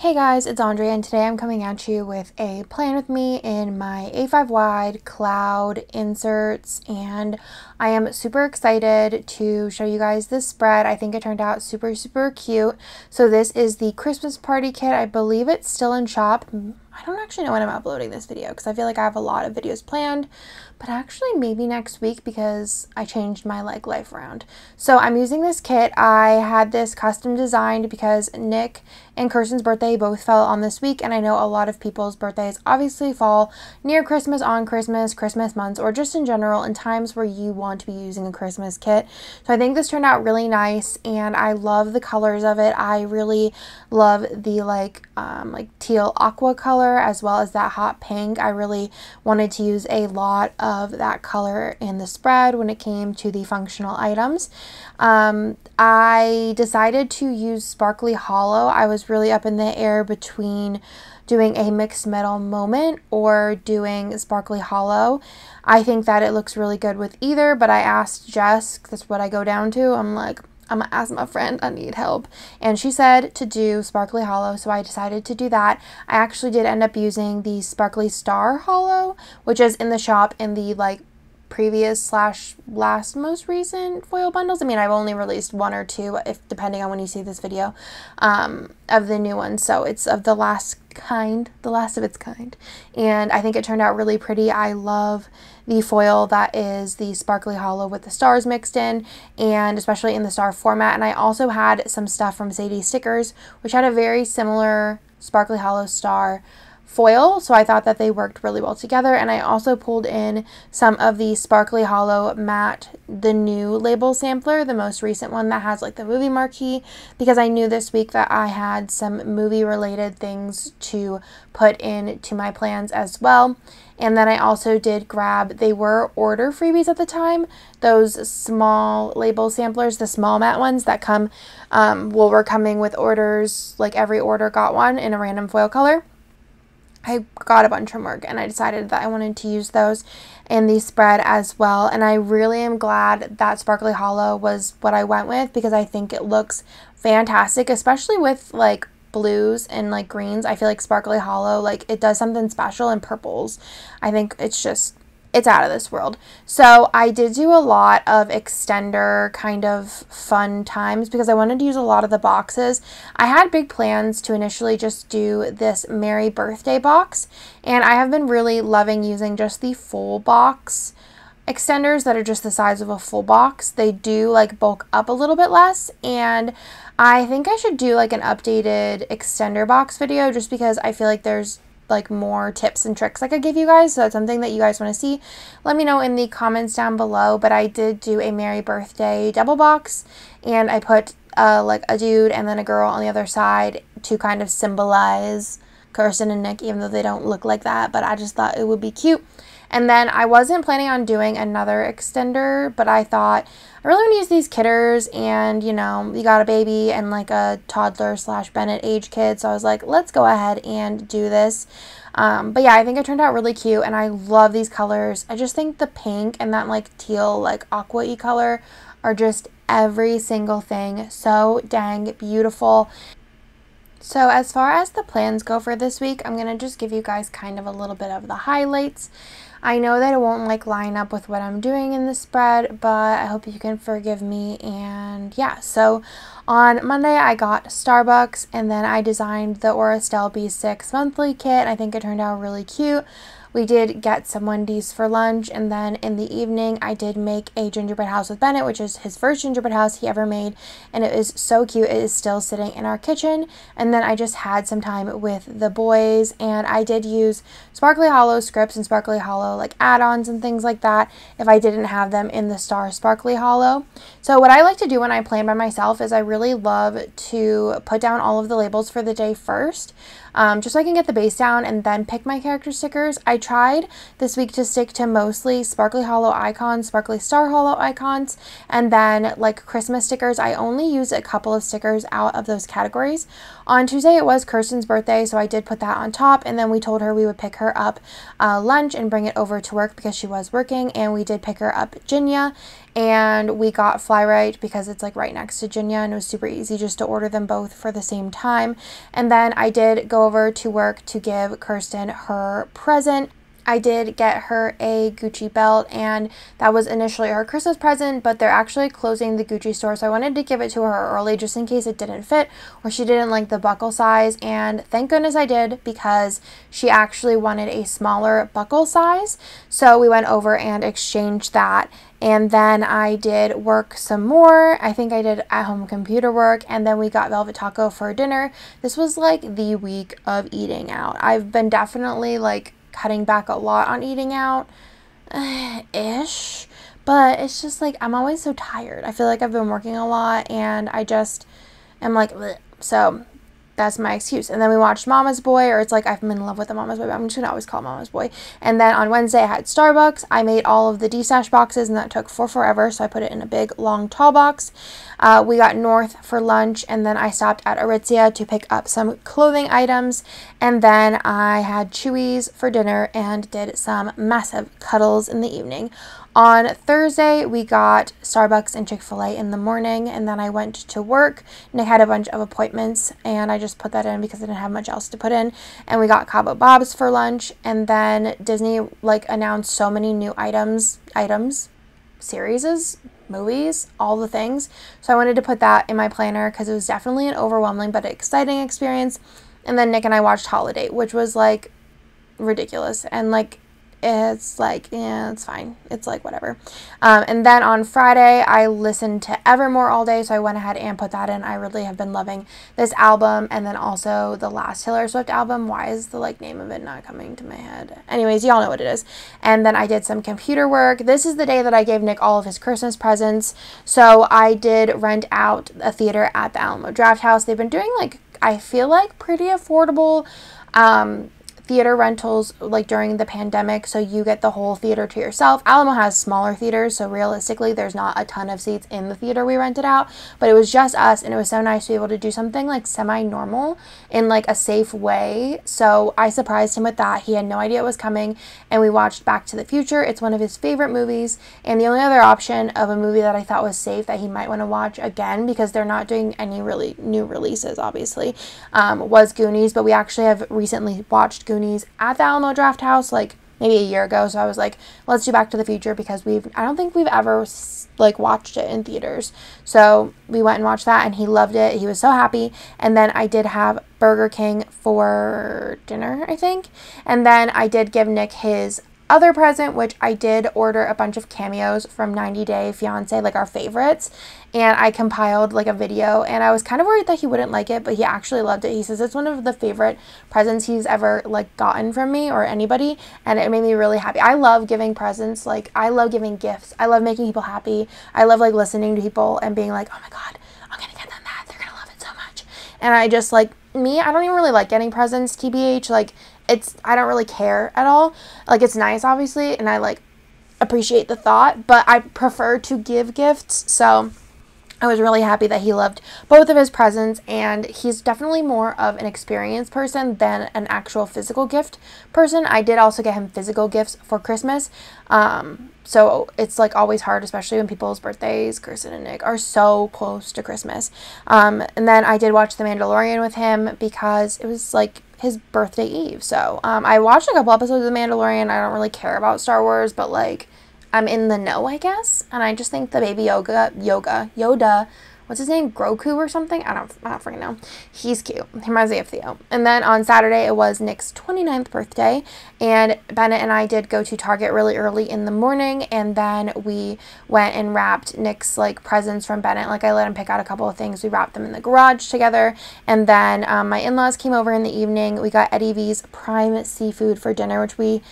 Hey guys, it's Andrea and today I'm coming at you with a plan with me in my A5 wide cloud inserts and I am super excited to show you guys this spread. I think it turned out super super cute. So this is the Christmas party kit. I believe it's still in shop. I don't actually know when I'm uploading this video because I feel like I have a lot of videos planned, but actually maybe next week because I changed my like life around. So I'm using this kit. I had this custom designed because Nick and Kirsten's birthday both fell on this week and I know a lot of people's birthdays obviously fall near Christmas, on Christmas, Christmas months, or just in general in times where you want to be using a Christmas kit. So I think this turned out really nice and I love the colors of it. I really love the like um, like teal aqua color as well as that hot pink. I really wanted to use a lot of of that color in the spread when it came to the functional items. Um, I decided to use Sparkly Holo. I was really up in the air between doing a mixed metal moment or doing Sparkly Holo. I think that it looks really good with either, but I asked Jess, that's what I go down to. I'm like, I'm ask my friend, I need help. And she said to do Sparkly Holo, so I decided to do that. I actually did end up using the Sparkly Star Holo, which is in the shop in the like previous slash last most recent foil bundles. I mean, I've only released one or two, if depending on when you see this video, um, of the new ones. So it's of the last kind, the last of its kind. And I think it turned out really pretty. I love the foil that is the sparkly holo with the stars mixed in and especially in the star format. And I also had some stuff from Sadie Stickers, which had a very similar sparkly holo star foil so I thought that they worked really well together and I also pulled in some of the Sparkly Holo Matte the new label sampler the most recent one that has like the movie marquee because I knew this week that I had some movie related things to put into my plans as well. And then I also did grab they were order freebies at the time those small label samplers the small matte ones that come um, well were coming with orders like every order got one in a random foil color I got a bunch from work and I decided that I wanted to use those in the spread as well. And I really am glad that Sparkly Holo was what I went with because I think it looks fantastic, especially with like blues and like greens. I feel like Sparkly Holo, like it does something special in purples. I think it's just it's out of this world. So I did do a lot of extender kind of fun times because I wanted to use a lot of the boxes. I had big plans to initially just do this Merry Birthday box and I have been really loving using just the full box extenders that are just the size of a full box. They do like bulk up a little bit less and I think I should do like an updated extender box video just because I feel like there's like more tips and tricks I could give you guys. So that's something that you guys want to see. Let me know in the comments down below. But I did do a Merry Birthday double box and I put uh, like a dude and then a girl on the other side to kind of symbolize Kirsten and Nick, even though they don't look like that. But I just thought it would be cute. And then I wasn't planning on doing another extender, but I thought I really want to use these kidders and, you know, you got a baby and like a toddler slash Bennett age kid. So I was like, let's go ahead and do this. Um, but yeah, I think it turned out really cute and I love these colors. I just think the pink and that like teal, like aqua-y color are just every single thing so dang beautiful. So as far as the plans go for this week, I'm going to just give you guys kind of a little bit of the highlights. I know that it won't like line up with what I'm doing in the spread, but I hope you can forgive me. And yeah, so on Monday I got Starbucks and then I designed the Aura Estelle B6 monthly kit. I think it turned out really cute. We did get some Wendy's for lunch, and then in the evening, I did make a gingerbread house with Bennett, which is his first gingerbread house he ever made, and it is so cute. It is still sitting in our kitchen, and then I just had some time with the boys, and I did use Sparkly Holo scripts and Sparkly Holo like add-ons and things like that if I didn't have them in the Star Sparkly Holo. So what I like to do when I plan by myself is I really love to put down all of the labels for the day first um, just so I can get the base down and then pick my character stickers. I tried this week to stick to mostly Sparkly Holo icons, Sparkly Star Holo icons, and then like Christmas stickers. I only used a couple of stickers out of those categories. On Tuesday, it was Kirsten's birthday, so I did put that on top, and then we told her we would pick her up uh, lunch and bring it over to work because she was working, and we did pick her up Ginya, and we got Fly-Rite because it's like right next to Ginya and it was super easy just to order them both for the same time. And then I did go over to work to give Kirsten her present. I did get her a Gucci belt, and that was initially her Christmas present, but they're actually closing the Gucci store, so I wanted to give it to her early just in case it didn't fit or she didn't like the buckle size. And thank goodness I did because she actually wanted a smaller buckle size. So we went over and exchanged that. And then I did work some more. I think I did at home computer work. And then we got Velvet Taco for dinner. This was like the week of eating out. I've been definitely like cutting back a lot on eating out ish. But it's just like I'm always so tired. I feel like I've been working a lot and I just am like, Bleh. so that's my excuse. And then we watched Mama's Boy, or it's like I've been in love with the Mama's Boy, but I'm just gonna always call Mama's Boy. And then on Wednesday I had Starbucks. I made all of the D-Stash boxes, and that took for forever, so I put it in a big, long, tall box. Uh, we got North for lunch, and then I stopped at Aritzia to pick up some clothing items. And then I had Chuy's for dinner and did some massive cuddles in the evening. On Thursday, we got Starbucks and Chick fil A in the morning, and then I went to work. Nick had a bunch of appointments, and I just put that in because I didn't have much else to put in. And we got Cabo Bob's for lunch, and then Disney like announced so many new items, items, series, movies, all the things. So I wanted to put that in my planner because it was definitely an overwhelming but exciting experience. And then Nick and I watched Holidate, which was like ridiculous and like it's like, yeah, it's fine. It's like whatever. Um, and then on Friday, I listened to Evermore all day, so I went ahead and put that in. I really have been loving this album, and then also the last Taylor Swift album. Why is the like name of it not coming to my head? Anyways, y'all know what it is. And then I did some computer work. This is the day that I gave Nick all of his Christmas presents. So I did rent out a theater at the Alamo Drafthouse. They've been doing like I feel like pretty affordable. Um, theater rentals like during the pandemic so you get the whole theater to yourself. Alamo has smaller theaters so realistically there's not a ton of seats in the theater we rented out but it was just us and it was so nice to be able to do something like semi-normal in like a safe way. So I surprised him with that. He had no idea it was coming and we watched Back to the Future. It's one of his favorite movies and the only other option of a movie that I thought was safe that he might want to watch again because they're not doing any really new releases obviously um, was Goonies but we actually have recently watched Goonies Goonies at the Alamo Drafthouse like maybe a year ago. So I was like, let's do Back to the Future because we've I don't think we've ever like watched it in theaters. So we went and watched that and he loved it. He was so happy. And then I did have Burger King for dinner, I think. And then I did give Nick his other present, which I did order a bunch of cameos from 90 Day Fiance, like our favorites, and I compiled like a video. And I was kind of worried that he wouldn't like it, but he actually loved it. He says it's one of the favorite presents he's ever like gotten from me or anybody, and it made me really happy. I love giving presents, like I love giving gifts. I love making people happy. I love like listening to people and being like, oh my god, I'm gonna get them that. They're gonna love it so much. And I just like me, I don't even really like getting presents, TBH. Like, it's I don't really care at all. Like it's nice obviously and I like appreciate the thought, but I prefer to give gifts. So I was really happy that he loved both of his presents, and he's definitely more of an experienced person than an actual physical gift person. I did also get him physical gifts for Christmas. Um, so it's like always hard, especially when people's birthdays, Kirsten and Nick, are so close to Christmas. Um, and then I did watch The Mandalorian with him because it was like his birthday eve. So um, I watched a couple episodes of The Mandalorian. I don't really care about Star Wars, but like I'm in the know, I guess. And I just think the baby yoga, yoga, Yoda what's his name? Grogu or something? I don't, I don't freaking know. He's cute. He reminds me of Theo. And then on Saturday, it was Nick's 29th birthday. And Bennett and I did go to Target really early in the morning. And then we went and wrapped Nick's like presents from Bennett. Like I let him pick out a couple of things. We wrapped them in the garage together. And then um, my in-laws came over in the evening. We got Eddie V's prime seafood for dinner, which we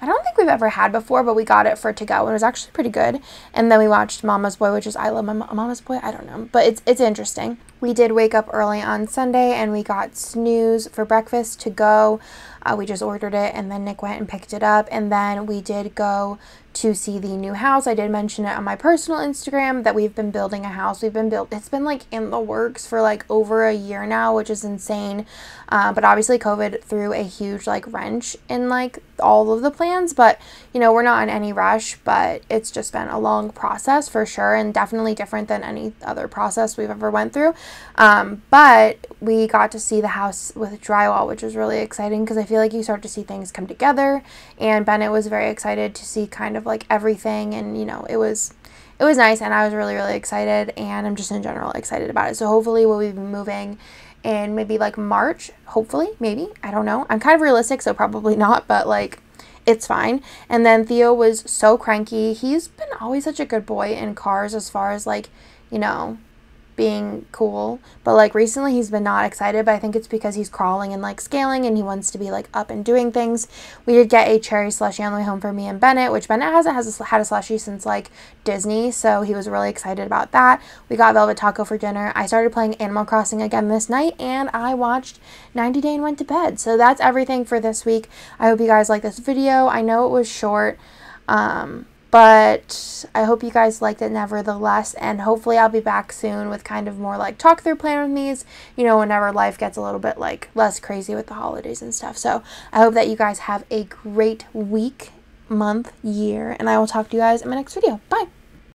I don't think we've ever had before, but we got it for to go and it was actually pretty good. And then we watched Mama's Boy, which is I love my Mama's Boy. I don't know, but it's it's interesting. We did wake up early on Sunday and we got snooze for breakfast to go. Uh, we just ordered it and then Nick went and picked it up and then we did go to see the new house. I did mention it on my personal Instagram that we've been building a house. We've been built, it's been like in the works for like over a year now, which is insane. Uh, but obviously, COVID threw a huge like wrench in like all of the plans. But you know, we're not in any rush, but it's just been a long process for sure, and definitely different than any other process we've ever went through. Um, but we got to see the house with drywall, which was really exciting because I feel like you start to see things come together. And Bennett was very excited to see kind of like everything, and you know, it was it was nice and I was really, really excited and I'm just in general excited about it. So hopefully we'll be moving in maybe like March, hopefully, maybe. I don't know. I'm kind of realistic, so probably not, but like it's fine. And then Theo was so cranky. He's been always such a good boy in cars as far as like, you know, being cool. But like recently he's been not excited, but I think it's because he's crawling and like scaling and he wants to be like up and doing things. We did get a cherry slushie on the way home for me and Bennett, which Bennett hasn't has a, had a slushie since like Disney, so he was really excited about that. We got Velvet Taco for dinner. I started playing Animal Crossing again this night and I watched 90 Day and went to bed. So that's everything for this week. I hope you guys like this video. I know it was short. Um, but I hope you guys liked it nevertheless. And hopefully, I'll be back soon with kind of more like talk through plan with me's, you know, whenever life gets a little bit like less crazy with the holidays and stuff. So I hope that you guys have a great week, month, year, and I will talk to you guys in my next video. Bye.